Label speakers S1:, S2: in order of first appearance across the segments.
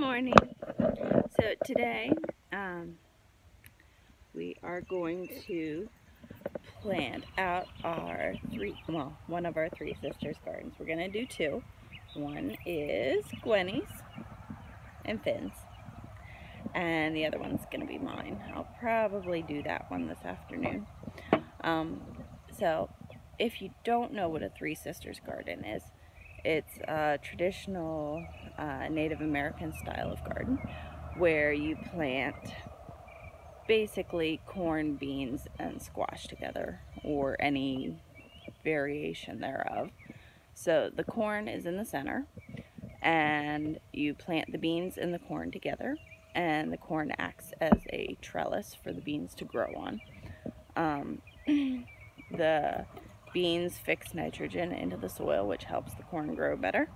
S1: morning. So today, um, we are going to plant out our three, well, one of our three sisters' gardens. We're going to do two. One is Guiny's and Finn's, and the other one's going to be mine. I'll probably do that one this afternoon. Um, so, if you don't know what a three sisters garden is, it's a traditional uh, Native American style of garden where you plant basically corn, beans, and squash together or any variation thereof. So the corn is in the center and you plant the beans and the corn together and the corn acts as a trellis for the beans to grow on. Um, the beans fix nitrogen into the soil, which helps the corn grow better.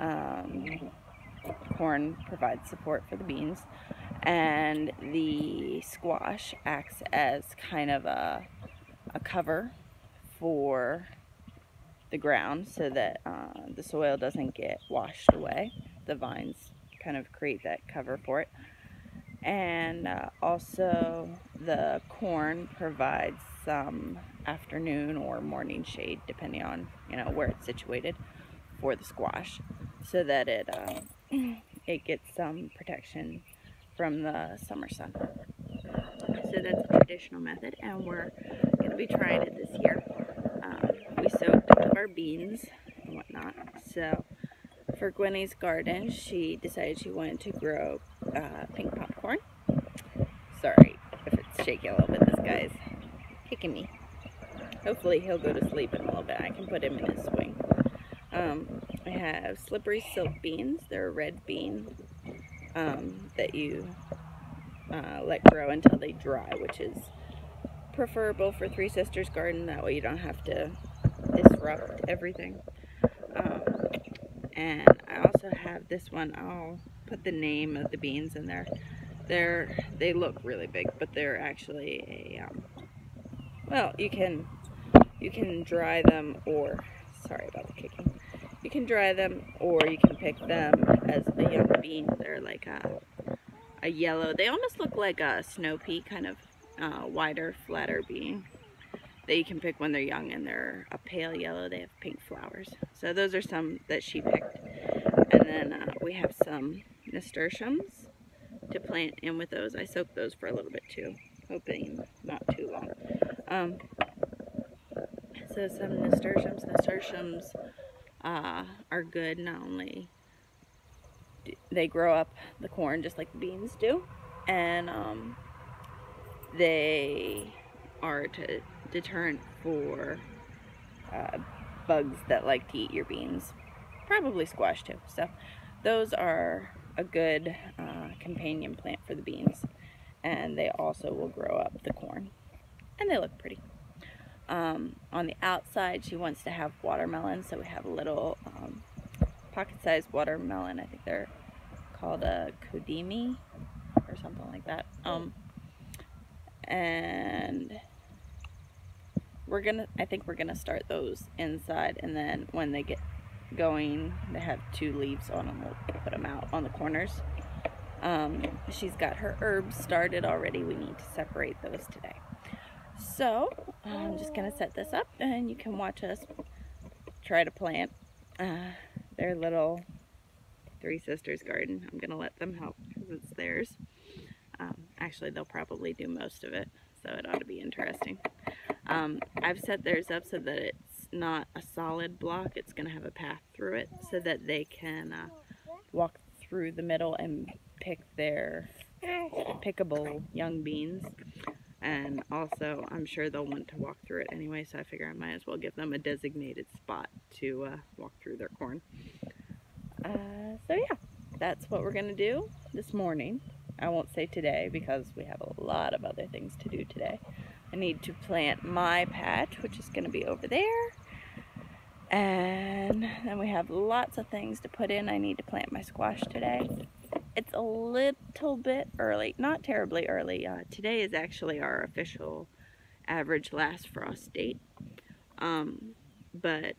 S1: Um, corn provides support for the beans. And the squash acts as kind of a, a cover for the ground so that uh, the soil doesn't get washed away. The vines kind of create that cover for it. And uh, also the corn provides some afternoon or morning shade, depending on you know where it's situated, for the squash, so that it uh, it gets some protection from the summer sun. So that's a traditional method, and we're going to be trying it this year. Um, we soaked our beans and whatnot. So for Guiny's garden, she decided she wanted to grow uh, pink popcorn. Sorry if it's shaking a little bit. This guy's kicking me. Hopefully he'll go to sleep in a little bit. I can put him in his swing. Um, have slippery silk beans. They're a red bean um, that you uh, let grow until they dry, which is preferable for Three Sisters Garden. That way you don't have to disrupt everything. Um, and I also have this one. I'll put the name of the beans in there. They're they look really big, but they're actually a um, well, you can you can dry them or, sorry about the kicking. You can dry them or you can pick them as a young bean. They're like a, a yellow, they almost look like a snow pea, kind of uh, wider, flatter bean that you can pick when they're young and they're a pale yellow. They have pink flowers. So those are some that she picked. And then uh, we have some nasturtiums to plant in with those. I soaked those for a little bit too, hoping not too long. Um, so some nasturtiums. Nasturtiums uh, are good not only they grow up the corn just like the beans do and um, they are a deterrent for uh, bugs that like to eat your beans. Probably squash too so those are a good uh, companion plant for the beans and they also will grow up the corn and they look pretty um, on the outside, she wants to have watermelon, so we have a little um, pocket-sized watermelon. I think they're called a Kodimi or something like that. Um, and we're gonna, I think we're gonna start those inside, and then when they get going, they have two leaves on them. We'll put them out on the corners. Um, she's got her herbs started already. We need to separate those today. So I'm just going to set this up and you can watch us try to plant uh, their little Three Sisters garden. I'm going to let them help because it's theirs. Um, actually, they'll probably do most of it, so it ought to be interesting. Um, I've set theirs up so that it's not a solid block. It's going to have a path through it so that they can uh, walk through the middle and pick their pickable young beans. And also, I'm sure they'll want to walk through it anyway, so I figure I might as well give them a designated spot to uh, walk through their corn. Uh, so yeah, that's what we're to do this morning. I won't say today because we have a lot of other things to do today. I need to plant my patch, which is to be over there. And then we have lots of things to put in. I need to plant my squash today it's a little bit early, not terribly early. Uh, today is actually our official average last frost date. Um, but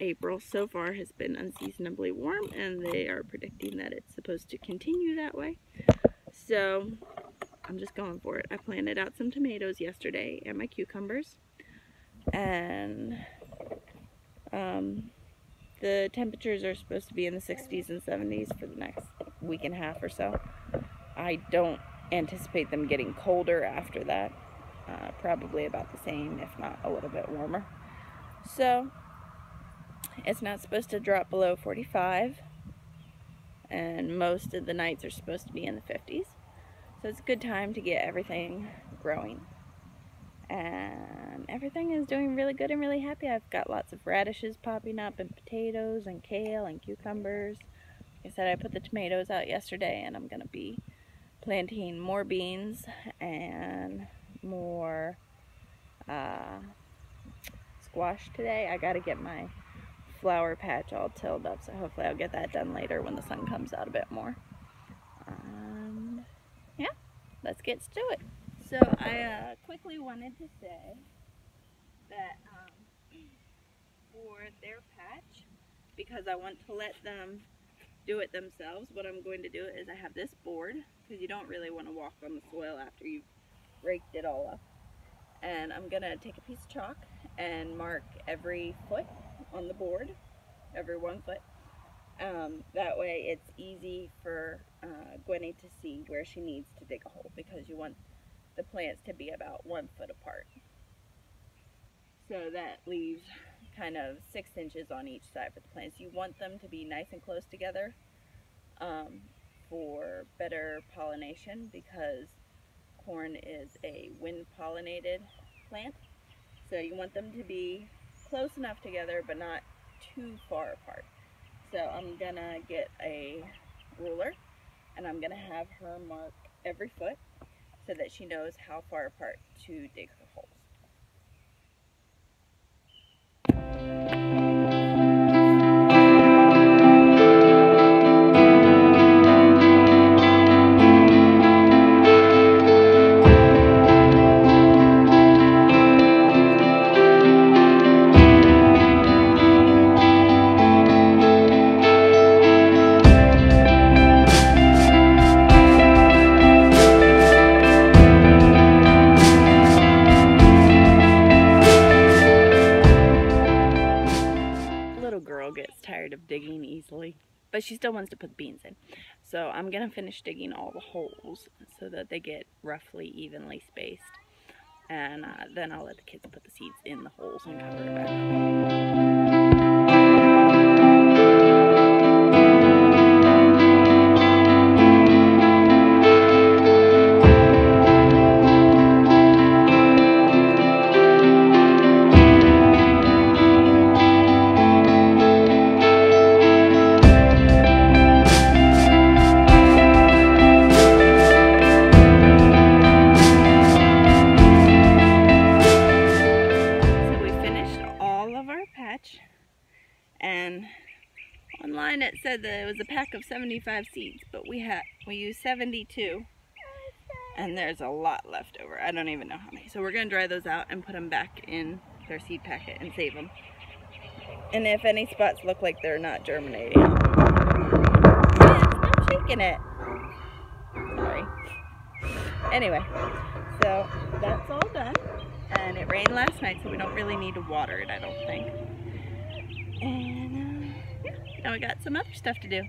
S1: April so far has been unseasonably warm and they are predicting that it's supposed to continue that way. So I'm just going for it. I planted out some tomatoes yesterday and my cucumbers. And um, the temperatures are supposed to be in the 60s and 70s for the next week and a half or so. I don't anticipate them getting colder after that. Uh, probably about the same, if not a little bit warmer. So, it's not supposed to drop below 45. And most of the nights are supposed to be in the 50s. So it's a good time to get everything growing. And everything is doing really good and really happy. I've got lots of radishes popping up and potatoes and kale and cucumbers. Like I said, I put the tomatoes out yesterday and I'm going to be planting more beans and more uh, squash today. I got to get my flower patch all tilled up, so hopefully I'll get that done later when the sun comes out a bit more. And yeah, let's get to it. So I uh, quickly wanted to say that um, for their patch, because I want to let them do it themselves, what I'm going to do is I have this board, because you don't really want to walk on the soil after you've raked it all up. And I'm going to take a piece of chalk and mark every foot on the board, every one foot. Um, that way it's easy for uh, Guiny to see where she needs to dig a hole because you want the plants to be about one foot apart. So that leaves kind of six inches on each side for the plants. You want them to be nice and close together um, for better pollination because corn is a wind pollinated plant. So you want them to be close enough together but not too far apart. So I'm gonna get a ruler and I'm gonna have her mark every foot so that she knows how far apart to dig her holes. But she still wants to put the beans in. So I'm going to finish digging all the holes so that they get roughly evenly spaced. And uh, then I'll let the kids put the seeds in the holes and cover it back up. And online it said that it was a pack of 75 seeds but we had we used 72 and there's a lot left over. I don't even know how many. So we're gonna dry those out and put them back in their seed packet and save them and if any spots look like they're not germinating I'm shaking it. Sorry. Anyway so that's all done. And it rained last night so we don't really need to water it I don't think and uh, yeah, now we got some other stuff to do.